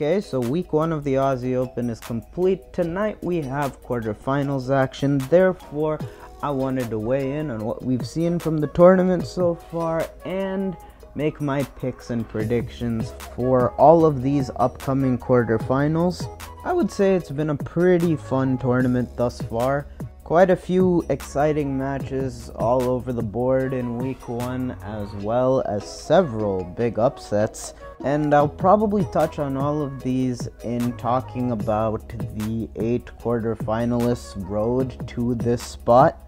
Okay, so week one of the Aussie Open is complete. Tonight we have quarterfinals action. Therefore, I wanted to weigh in on what we've seen from the tournament so far and make my picks and predictions for all of these upcoming quarterfinals. I would say it's been a pretty fun tournament thus far. Quite a few exciting matches all over the board in week one, as well as several big upsets. And I'll probably touch on all of these in talking about the eight quarterfinalists' road to this spot.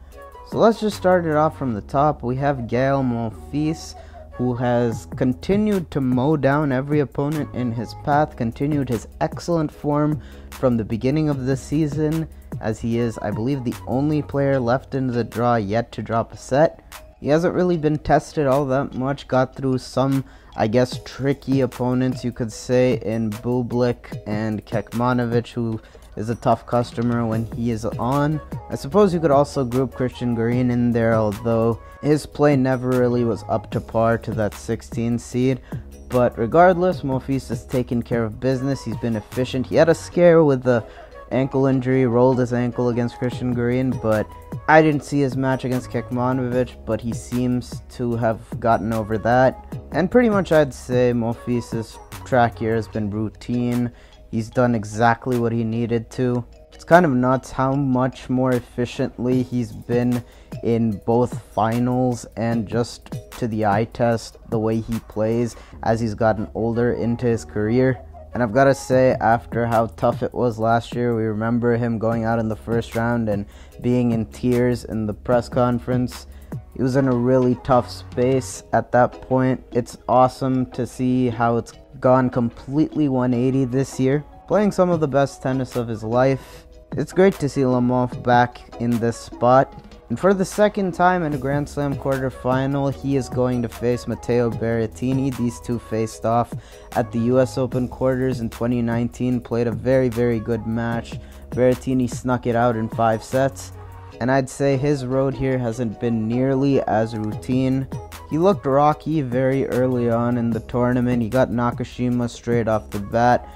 So let's just start it off from the top. We have Gael Monfils, who has continued to mow down every opponent in his path, continued his excellent form from the beginning of the season, as he is, I believe, the only player left in the draw yet to drop a set. He hasn't really been tested all that much, got through some, I guess, tricky opponents, you could say, in Bublik and Kekmanovic, who is a tough customer when he is on. I suppose you could also group Cristian Garin in there, although his play never really was up to par to that 16 seed. But regardless, Monfils has taken care of business. He's been efficient. He had a scare with the ankle injury, rolled his ankle against Cristian Garin, but I didn't see his match against Kekmanovic, but he seems to have gotten over that. And pretty much I'd say Monfils' track here has been routine. He's done exactly what he needed to. It's kind of nuts how much more efficiently he's been in both finals and just to the eye test, the way he plays as he's gotten older into his career. And I've got to say, after how tough it was last year, we remember him going out in the first round and being in tears in the press conference. He was in a really tough space at that point. It's awesome to see how it's gone completely 180 this year, playing some of the best tennis of his life. It's great to see La Monf back in this spot. And for the second time in a Grand Slam quarterfinal, he is going to face Matteo Berrettini. These two faced off at the US Open quarters in 2019, played a very, very good match. Berrettini snuck it out in five sets. And I'd say his road here hasn't been nearly as routine he looked rocky very early on in the tournament. He got Nakashima straight off the bat.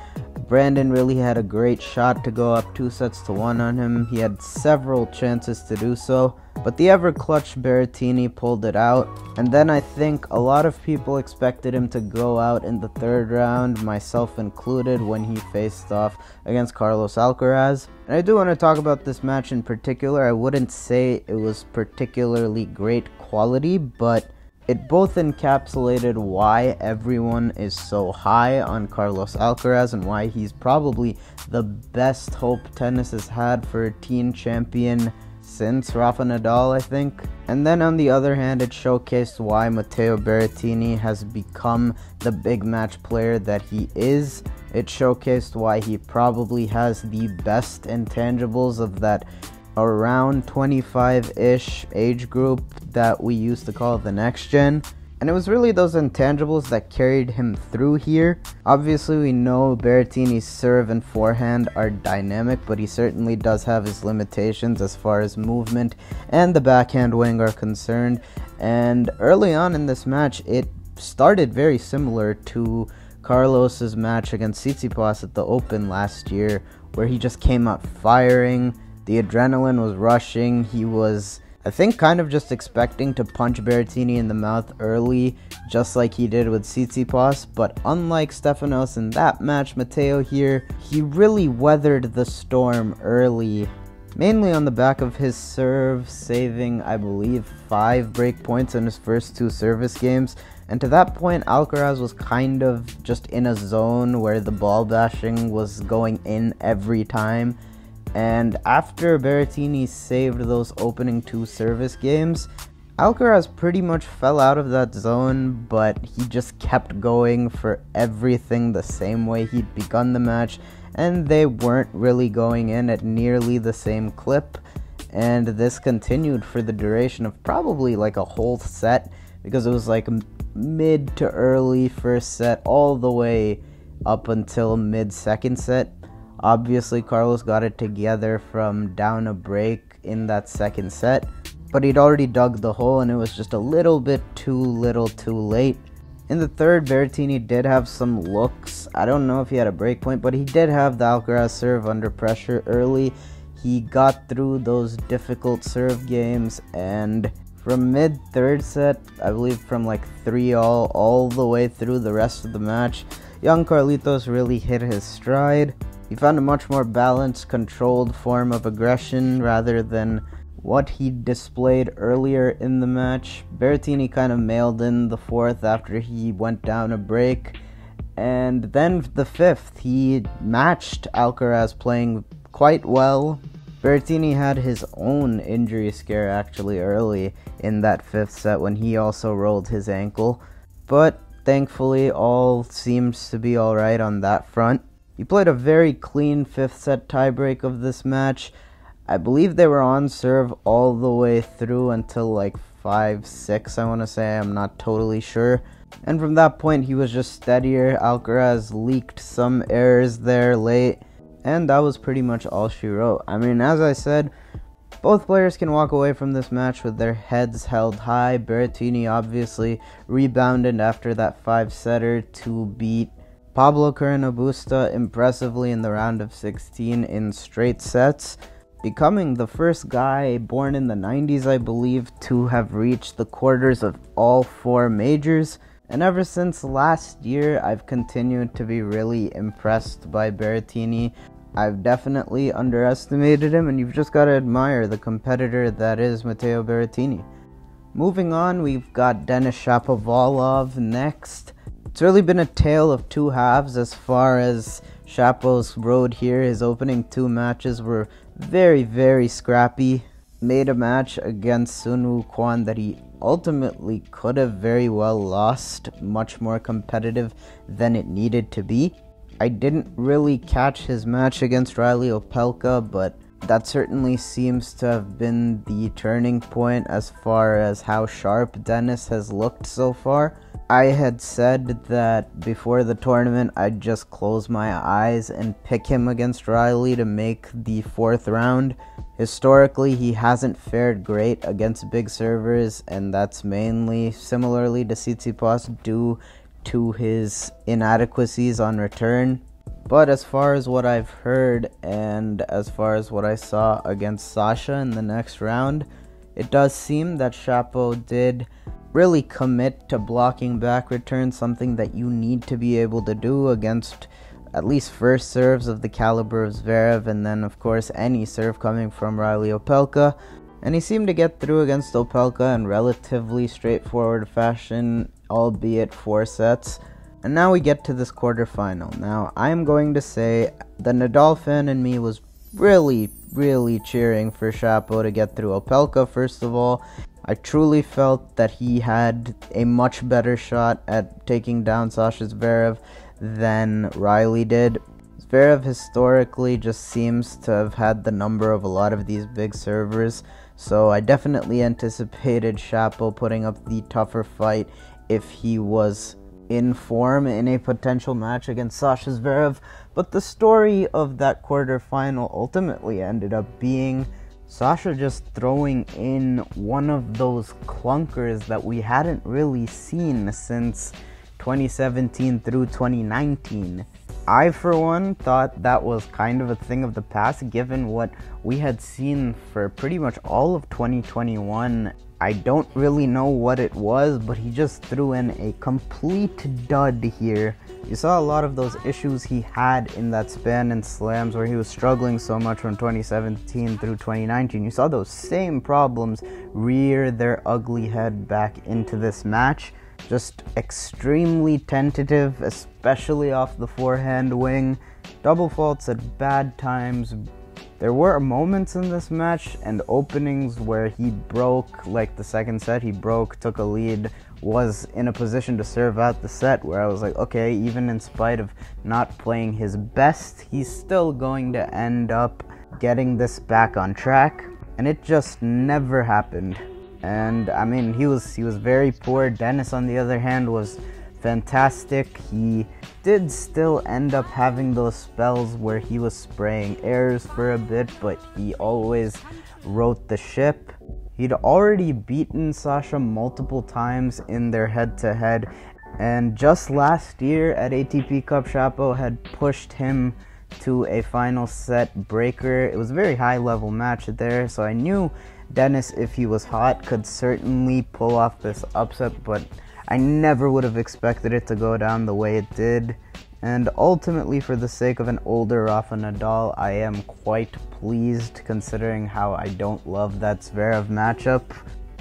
Brandon really had a great shot to go up two sets to one on him. He had several chances to do so, but the ever clutch Berrettini pulled it out. And then I think a lot of people expected him to go out in the third round, myself included, when he faced off against Carlos Alcaraz. And I do want to talk about this match in particular. I wouldn't say it was particularly great quality, but it both encapsulated why everyone is so high on Carlos Alcaraz and why he's probably the best hope tennis has had for a teen champion since Rafa Nadal, I think. And then on the other hand, it showcased why Matteo Berrettini has become the big match player that he is. It showcased why he probably has the best intangibles of that around 25 ish age group that we used to call the next gen. And it was really those intangibles that carried him through here. Obviously, we know Berrettini's serve and forehand are dynamic, but he certainly does have his limitations as far as movement and the backhand wing are concerned. And early on in this match, it started very similar to Carlos's match against Tsitsipas at the Open last year, where he just came out firing the adrenaline was rushing. He was, I think, kind of just expecting to punch Berrettini in the mouth early, just like he did with Tsitsipas. But unlike Stefanos in that match, Matteo here, he really weathered the storm early. Mainly on the back of his serve, saving, I believe, five break points in his first two service games. And to that point, Alcaraz was kind of just in a zone where the ball bashing was going in every time. And after Berrettini saved those opening two service games, Alcaraz pretty much fell out of that zone, but he just kept going for everything the same way he'd begun the match, and they weren't really going in at nearly the same clip. And this continued for the duration of probably like a whole set because it was like mid to early first set all the way up until mid second set. Obviously, Carlos got it together from down a break in that second set, but he'd already dug the hole and it was just a little bit too little too late. In the third, Berrettini did have some looks. I don't know if he had a break point, but he did have the Alcaraz serve under pressure early. He got through those difficult serve games, and from mid third set, I believe from like 3 all, all the way through the rest of the match, young Carlitos really hit his stride. He found a much more balanced, controlled form of aggression rather than what he displayed earlier in the match. Berrettini kind of mailed in the fourth after he went down a break. And then the fifth, he matched Alcaraz playing quite well. Berrettini had his own injury scare actually early in that fifth set when he also rolled his ankle. But thankfully, all seems to be alright on that front. He played a very clean fifth set tiebreak of this match I believe they were on serve all the way through until like 5 6, I want to say. I'm not totally sure. And from that point, he was just steadier. Alcaraz leaked some errors there late, and that was pretty much all she wrote. I mean, as I said, both players can walk away from this match with their heads held high. Berrettini obviously rebounded after that five setter to beat Pablo Carreno Busta impressively in the round of 16 in straight sets becoming the first guy born in the 90s, I believe, to have reached the quarters of all four majors. And ever since last year, I've continued to be really impressed by Berrettini. I've definitely underestimated him, and you've just got to admire the competitor that is Matteo Berrettini. Moving on, we've got Denis Shapovalov next. It's really been a tale of two halves as far as Shapo's road here. His opening two matches were very, very scrappy. Made a match against Soonwoo Kwon that he ultimately could have very well lost, much more competitive than it needed to be. I didn't really catch his match against Reilly Opelka, but that certainly seems to have been the turning point as far as how sharp Denis has looked so far. I had said that before the tournament, I'd just close my eyes and pick him against Reilly to make the fourth round. Historically, he hasn't fared great against big servers, and that's mainly similarly to Tsitsipas due to his inadequacies on return. But as far as what I've heard and as far as what I saw against Sasha in the next round, it does seem that Shapo did really commit to blocking back returns, something that you need to be able to do against at least first serves of the caliber of Zverev, and then, of course, any serve coming from Reilly Opelka. And he seemed to get through against Opelka in relatively straightforward fashion, albeit four sets. And now we get to this quarterfinal. Now, I'm going to say the Nadal fan in me was really, really cheering for Shapo to get through Opelka, first of all, I truly felt that he had a much better shot at taking down Sasha Zverev than Reilly did. Zverev historically just seems to have had the number of a lot of these big servers, so I definitely anticipated Shapo putting up the tougher fight if he was in form in a potential match against Sasha Zverev. But the story of that quarterfinal ultimately ended up being Sasha just throwing in one of those clunkers that we hadn't really seen since 2017 through 2019. I, for one, thought that was kind of a thing of the past given what we had seen for pretty much all of 2021 I don't really know what it was, but he just threw in a complete dud here. You saw a lot of those issues he had in that span in slams where he was struggling so much from 2017 through 2019. You saw those same problems rear their ugly head back into this match. Just extremely tentative, especially off the forehand wing. Double faults at bad times, there were moments in this match and openings where he broke, like the second set, he broke, took a lead, was in a position to serve out the set where I was like, okay, even in spite of not playing his best, he's still going to end up getting this back on track. And it just never happened. And I mean, he was he was very poor. Denis, on the other hand, was fantastic. He did still end up having those spells where he was spraying airs for a bit, but he always wrote the ship. He'd already beaten Sasha multiple times in their head to head, And just last year at ATP Cup, Shapo had pushed him to a final set breaker. It was a very high level match there, so I knew Denis, if he was hot, could certainly pull off this upset, but I never would have expected it to go down the way it did. And ultimately, for the sake of an older Rafa Nadal, I am quite pleased considering how I don't love that Zverev matchup.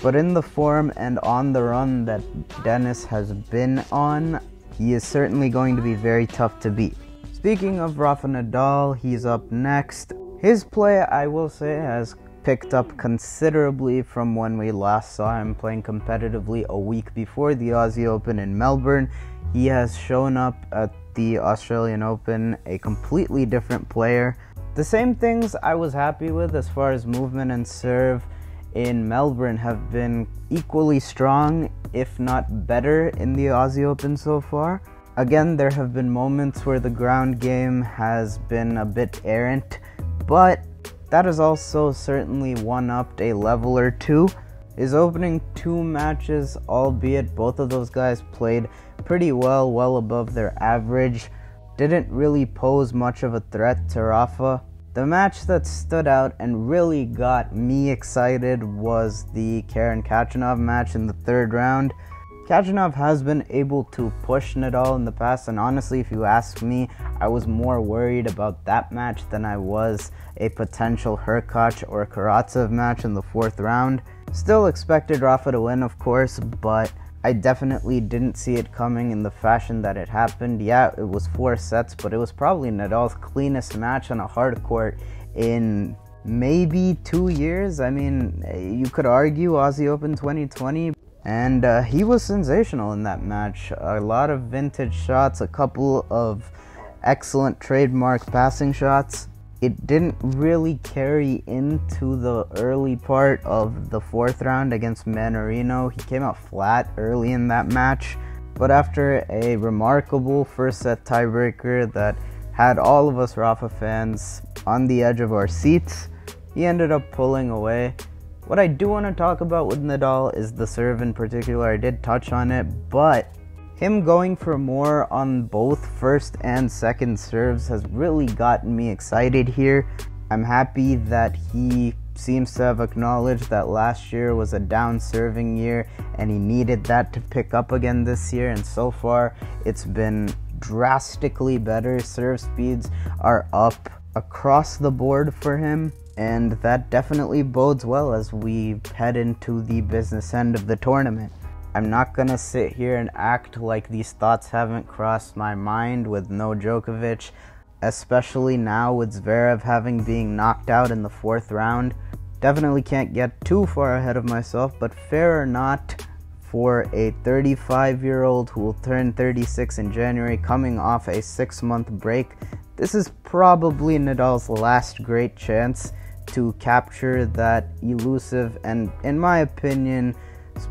But in the form and on the run that Denis has been on, he is certainly going to be very tough to beat. Speaking of Rafa Nadal, he's up next. His play, I will say, has picked up considerably from when we last saw him playing competitively a week before the Aussie Open in Melbourne. He has shown up at the Australian Open a completely different player. The same things I was happy with as far as movement and serve in Melbourne have been equally strong, if not better, in the Aussie Open so far. Again, there have been moments where the ground game has been a bit errant, but that has also certainly one upped a level or two. His opening two matches, albeit both of those guys played pretty well, well above their average, didn't really pose much of a threat to Rafa. The match that stood out and really got me excited was the Karen Khachanov match in the third round. Khachanov has been able to push Nadal in the past, and honestly, if you ask me, I was more worried about that match than I was a potential Hurkacz or Karatsev match in the fourth round. Still expected Rafa to win, of course, but I definitely didn't see it coming in the fashion that it happened. Yeah, it was four sets, but it was probably Nadal's cleanest match on a hard court in maybe two years. I mean, you could argue Aussie Open 2020, and uh, he was sensational in that match. A lot of vintage shots, a couple of excellent trademark passing shots. It didn't really carry into the early part of the fourth round against Mannarino. He came out flat early in that match, but after a remarkable first set tiebreaker that had all of us Rafa fans on the edge of our seats, he ended up pulling away what I do want to talk about with Nadal is the serve in particular. I did touch on it, but him going for more on both first and second serves has really gotten me excited here. I'm happy that he seems to have acknowledged that last year was a down serving year and he needed that to pick up again this year, and so far it's been drastically better. Serve speeds are up across the board for him and that definitely bodes well as we head into the business end of the tournament. I'm not gonna sit here and act like these thoughts haven't crossed my mind with no Djokovic, especially now with Zverev having being knocked out in the fourth round. Definitely can't get too far ahead of myself, but fair or not, for a 35 year old who will turn 36 in January, coming off a six month break, this is probably Nadal's last great chance to capture that elusive and, in my opinion,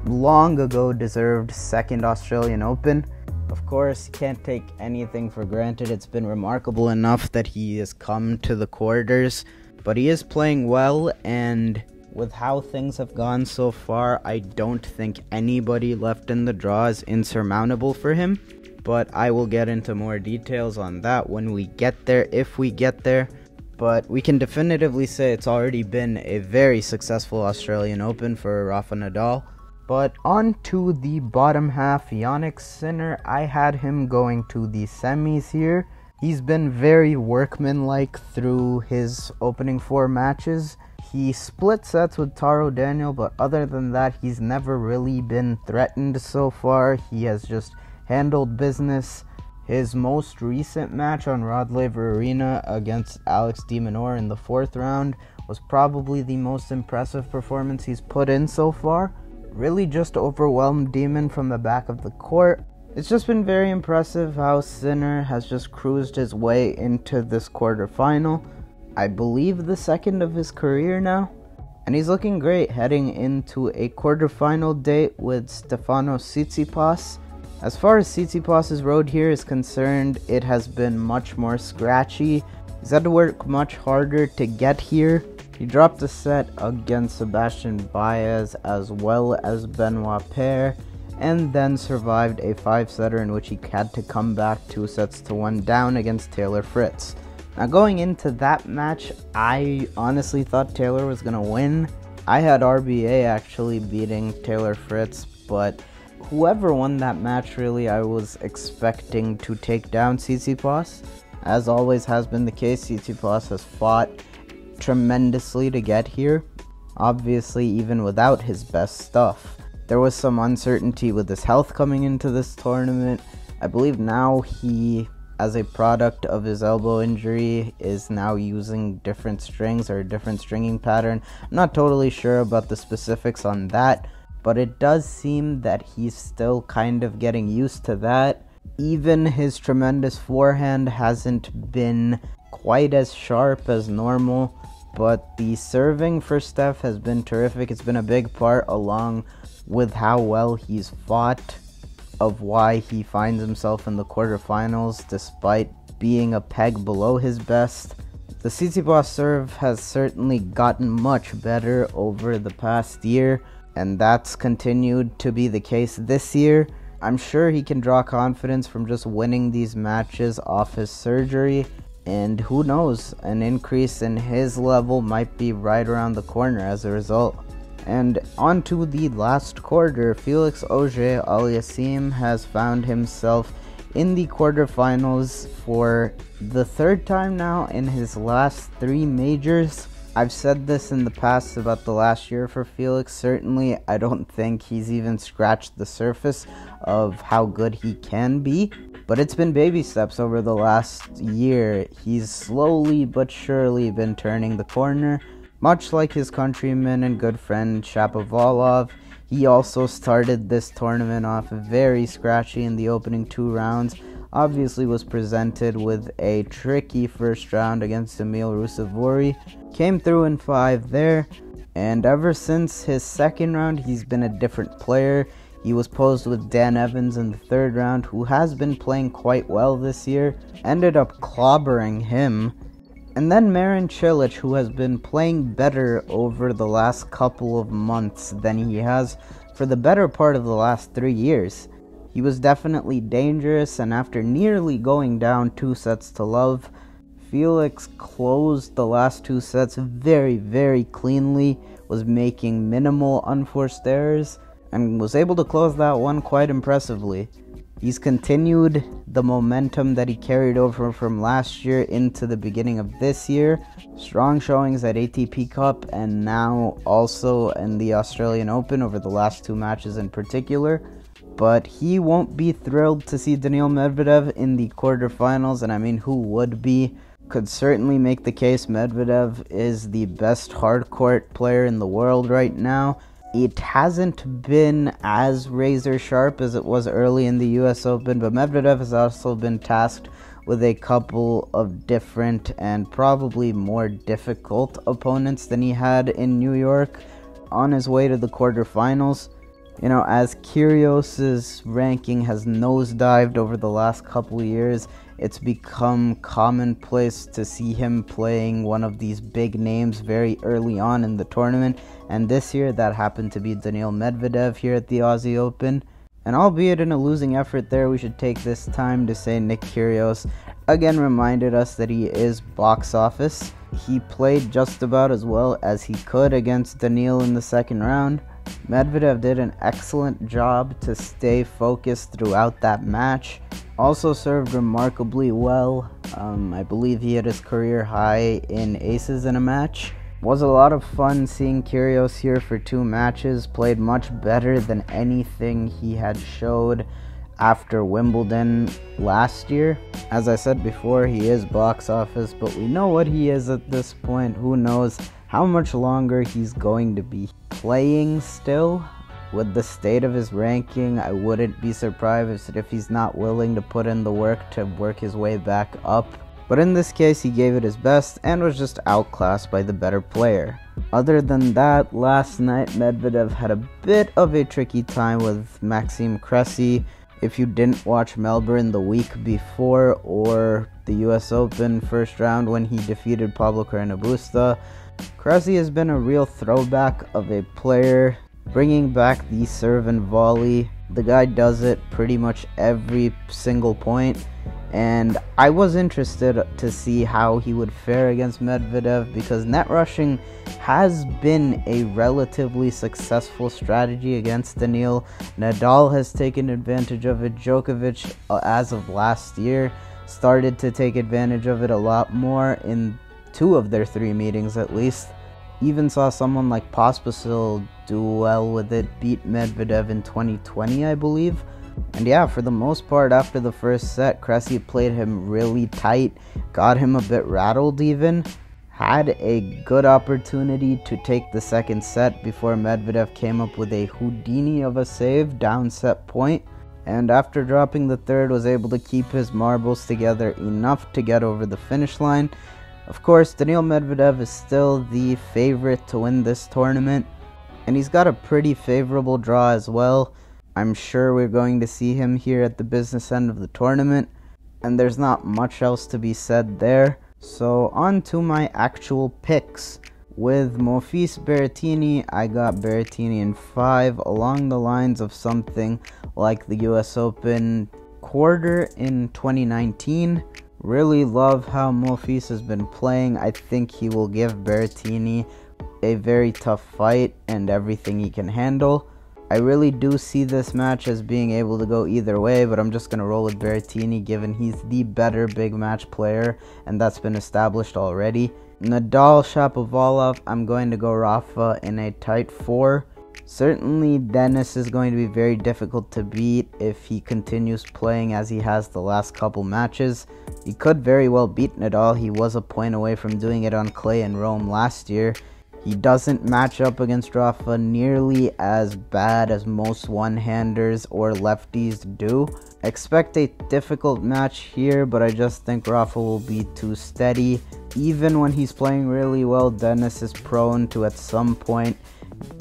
long ago deserved second Australian Open. Of course, can't take anything for granted. It's been remarkable enough that he has come to the quarters, but he is playing well, and with how things have gone so far, I don't think anybody left in the draw is insurmountable for him. But I will get into more details on that when we get there, if we get there but we can definitively say it's already been a very successful Australian Open for Rafa Nadal. But on to the bottom half, Jannik Sinner. I had him going to the semis here. He's been very workmanlike through his opening four matches. He split sets with Taro Daniel, but other than that, he's never really been threatened so far. He has just handled business his most recent match on Rod Laver Arena against Alex de in the fourth round was probably the most impressive performance he's put in so far. Really just overwhelmed Demon from the back of the court. It's just been very impressive how Sinner has just cruised his way into this quarterfinal. I believe the second of his career now. And he's looking great heading into a quarterfinal date with Stefano Tsitsipas as far as Tsitsipas' road here is concerned, it has been much more scratchy. He's had to work much harder to get here. He dropped a set against Sebastian Baez as well as Benoit Paire, and then survived a five setter in which he had to come back two sets to one down against Taylor Fritz. Now, going into that match, I honestly thought Taylor was going to win. I had RBA actually beating Taylor Fritz, but whoever won that match, really, I was expecting to take down Tsitsipas. As always has been the case, Tsitsipas has fought tremendously to get here, obviously, even without his best stuff. There was some uncertainty with his health coming into this tournament. I believe now he as a product of his elbow injury, is now using different strings or a different stringing pattern. I'm not totally sure about the specifics on that, but it does seem that he's still kind of getting used to that. Even his tremendous forehand hasn't been quite as sharp as normal, but the serving for Steph has been terrific. It's been a big part along with how well he's fought of why he finds himself in the quarterfinals despite being a peg below his best. The Tsitsipas serve has certainly gotten much better over the past year, and that's continued to be the case this year. I'm sure he can draw confidence from just winning these matches off his surgery, and who knows, an increase in his level might be right around the corner as a result. And on to the last quarter, Felix Auger Aliassime has found himself in the quarterfinals for the third time now in his last three majors. I've said this in the past about the last year for Felix. Certainly, I don't think he's even scratched the surface of how good he can be. But it's been baby steps over the last year. He's slowly but surely been turning the corner. Much like his countryman and good friend Shapovalov, he also started this tournament off very scratchy in the opening two rounds. Obviously, was presented with a tricky first round against Emil Ruusuvuori. Came through in five there, and ever since his second round, he's been a different player. He was posed with Dan Evans in the third round, who has been playing quite well this year. Ended up clobbering him and then Marin Cilic, who has been playing better over the last couple of months than he has for the better part of the last three years. He was definitely dangerous, and after nearly going down two sets to love, Felix closed the last two sets very, very cleanly, was making minimal unforced errors, and was able to close that one quite impressively. He's continued the momentum that he carried over from last year into the beginning of this year. Strong showings at ATP Cup and now also in the Australian Open over the last two matches in particular. But he won't be thrilled to see Daniil Medvedev in the quarterfinals, and I mean, who would be? Could certainly make the case Medvedev is the best hardcourt player in the world right now it hasn't been as razor sharp as it was early in the US Open, but Medvedev has also been tasked with a couple of different and probably more difficult opponents than he had in New York on his way to the quarterfinals. You know, as Kyrgios's ranking has nosedived over the last couple years, it's become commonplace to see him playing one of these big names very early on in the tournament. And this year, that happened to be Daniil Medvedev here at the Aussie Open. And albeit in a losing effort there, we should take this time to say Nick Kyrgios again reminded us that he is box office. He played just about as well as he could against Daniil in the second round. Medvedev did an excellent job to stay focused throughout that match also served remarkably well. Um, I believe he hit his career high in aces in a match. Was a lot of fun seeing Kyrgios here for two matches. Played much better than anything he had showed after Wimbledon last year. As I said before, he is box office, but we know what he is at this point. Who knows how much longer he's going to be playing still? with the state of his ranking, I wouldn't be surprised if he's not willing to put in the work to work his way back up. But in this case, he gave it his best and was just outclassed by the better player. Other than that, last night Medvedev had a bit of a tricky time with Maxime Cressy. If you didn't watch Melbourne the week before or the US Open first round when he defeated Pablo Carreño Busta, Cressy has been a real throwback of a player bringing back the serve and volley, The guy does it pretty much every single point, and I was interested to see how he would fare against Medvedev because net rushing has been a relatively successful strategy against Daniil. Nadal has taken advantage of it. Djokovic, uh, as of last year, started to take advantage of it a lot more in two of their three meetings at least. Even saw someone like Pospisil do well with it, beat Medvedev in 2020, I believe. And yeah, for the most part, after the first set, Cressy played him really tight, got him a bit rattled even. Had a good opportunity to take the second set before Medvedev came up with a Houdini of a save down set. And after dropping the third, was able to keep his marbles together enough to get over the finish line. Of course, Daniil Medvedev is still the favorite to win this tournament, and he's got a pretty favorable draw as well. I'm sure we're going to see him here at the business end of the tournament, and there's not much else to be said there. So, on to my actual picks. With Monfils Berrettini, I got Berrettini in 5 along the lines of something like the US Open quarter in 2019. Really love how Monfils has been playing. I think he will give Berrettini a very tough fight and everything he can handle. I really do see this match as being able to go either way, but I'm just going to roll with Berrettini given he's the better big match player, and that's been established already. Nadal, Shapovalov, I'm going to go Rafa in a tight 4. Certainly, Denis is going to be very difficult to beat if he continues playing as he has the last couple matches. He could very well beat Nadal, he was a point away from doing it on clay in Rome last year. He doesn't match up against Rafa nearly as bad as most one-handers or lefties do. Expect a difficult match here, but I just think Rafa will be too steady. Even when he's playing really well, Denis is prone to at some point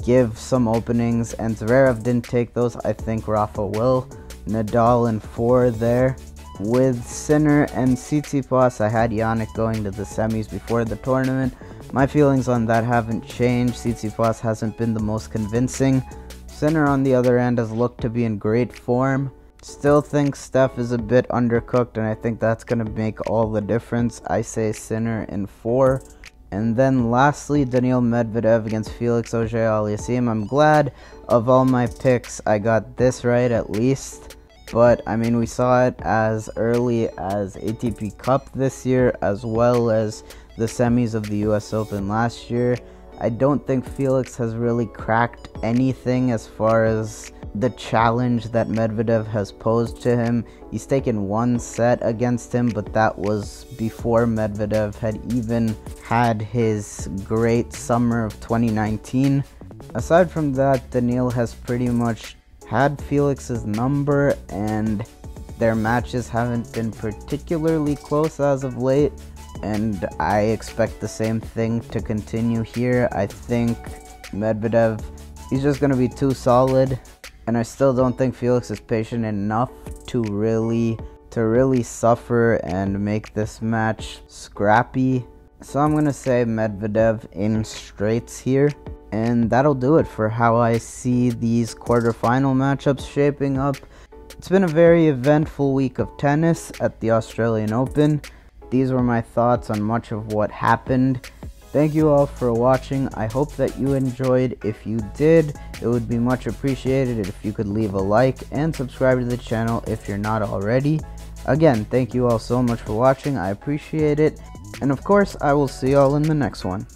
give some openings, and Zverev didn't take those. I think Rafa will. Nadal in four there. With Sinner and Tsitsipas, I had Jannik going to the semis before the tournament. My feelings on that haven't changed. Tsitsipas hasn't been the most convincing. Sinner, on the other end, has looked to be in great form. Still think Steph is a bit undercooked, and I think that's going to make all the difference. I say Sinner in four. And then lastly, Daniil Medvedev against Felix Auger-Aliassime. I'm glad of all my picks, I got this right at least. But I mean, we saw it as early as ATP Cup this year, as well as the semis of the US Open last year. I don't think Felix has really cracked anything as far as the challenge that Medvedev has posed to him. He's taken one set against him, but that was before Medvedev had even had his great summer of 2019. Aside from that, Daniil has pretty much had Felix's number, and their matches haven't been particularly close as of late and I expect the same thing to continue here. I think Medvedev, he's just going to be too solid, and I still don't think Felix is patient enough to really to really suffer and make this match scrappy. So I'm going to say Medvedev in straights here. And that'll do it for how I see these quarterfinal matchups shaping up. It's been a very eventful week of tennis at the Australian Open. These were my thoughts on much of what happened. Thank you all for watching. I hope that you enjoyed. If you did, it would be much appreciated if you could leave a like and subscribe to the channel if you're not already. Again, thank you all so much for watching. I appreciate it. And of course, I will see you all in the next one.